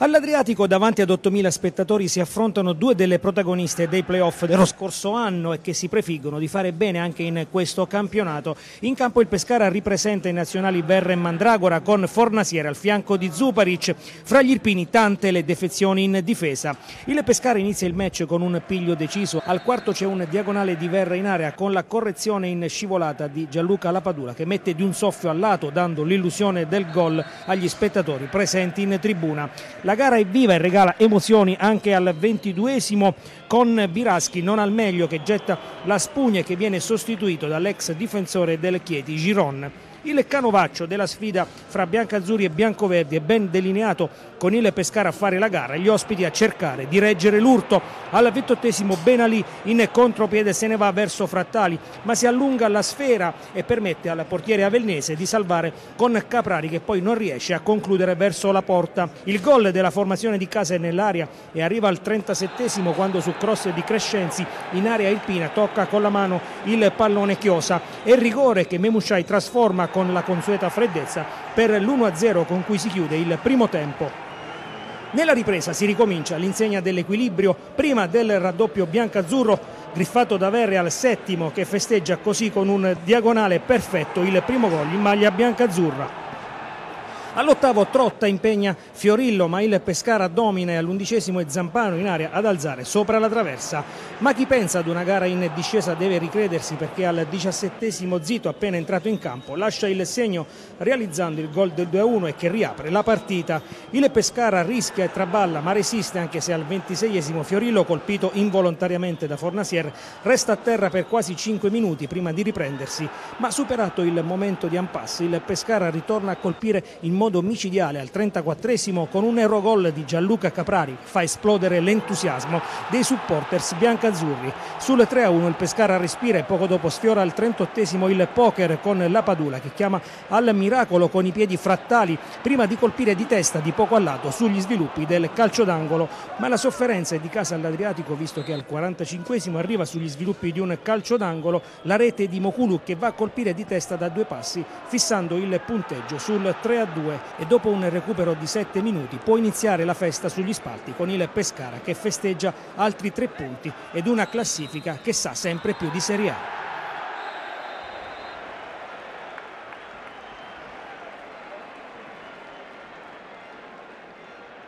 All'Adriatico davanti ad 8.000 spettatori si affrontano due delle protagoniste dei playoff dello scorso anno e che si prefiggono di fare bene anche in questo campionato. In campo il Pescara ripresenta i nazionali Verre e Mandragora con Fornasiere al fianco di Zuparic. Fra gli irpini tante le defezioni in difesa. Il Pescara inizia il match con un piglio deciso. Al quarto c'è un diagonale di Verre in area con la correzione in scivolata di Gianluca Lapadula che mette di un soffio al lato dando l'illusione del gol agli spettatori presenti in tribuna. La gara è viva e regala emozioni anche al ventiduesimo con Biraschi non al meglio che getta la spugna e che viene sostituito dall'ex difensore del Chieti Giron. Il canovaccio della sfida fra biancazzurri e biancoverdi è ben delineato con il Pescara a fare la gara, gli ospiti a cercare di reggere l'urto. Al ventottesimo Benali in contropiede se ne va verso Frattali, ma si allunga la sfera e permette al portiere avelnese di salvare con Caprari che poi non riesce a concludere verso la porta. Il gol della formazione di casa è nell'aria e arriva al 37 quando su cross di Crescenzi in area Irpina tocca con la mano il pallone Chiosa e rigore che Memusciai trasforma con la consueta freddezza per l'1-0 con cui si chiude il primo tempo. Nella ripresa si ricomincia all'insegna dell'equilibrio prima del raddoppio biancazzurro griffato da Verre al settimo che festeggia così con un diagonale perfetto il primo gol in maglia biancazzurra. All'ottavo Trotta impegna Fiorillo, ma il Pescara domina e all'undicesimo è Zampano in area ad alzare sopra la traversa. Ma chi pensa ad una gara in discesa deve ricredersi perché al diciassettesimo Zito, appena entrato in campo, lascia il segno realizzando il gol del 2-1 e che riapre la partita. Il Pescara rischia e traballa ma resiste anche se al ventiseiesimo Fiorillo, colpito involontariamente da Fornasier, resta a terra per quasi 5 minuti prima di riprendersi. Ma superato il momento di impasse, il Pescara ritorna a colpire in modo modo micidiale al 34esimo con un erogol di Gianluca Caprari fa esplodere l'entusiasmo dei supporters biancazzurri. Sul 3-1 il Pescara respira e poco dopo sfiora al 38esimo il poker con la Padula che chiama al miracolo con i piedi frattali prima di colpire di testa di poco a lato sugli sviluppi del calcio d'angolo, ma la sofferenza è di casa all'Adriatico visto che al 45esimo arriva sugli sviluppi di un calcio d'angolo la rete di Mokulu che va a colpire di testa da due passi fissando il punteggio sul 3-2 e dopo un recupero di 7 minuti può iniziare la festa sugli spalti con il Pescara che festeggia altri tre punti ed una classifica che sa sempre più di Serie A.